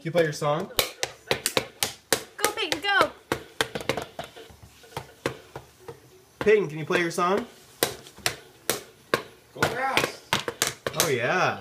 Can you play your song? Go, Peyton, go! Peyton, can you play your song? Go fast. Oh yeah.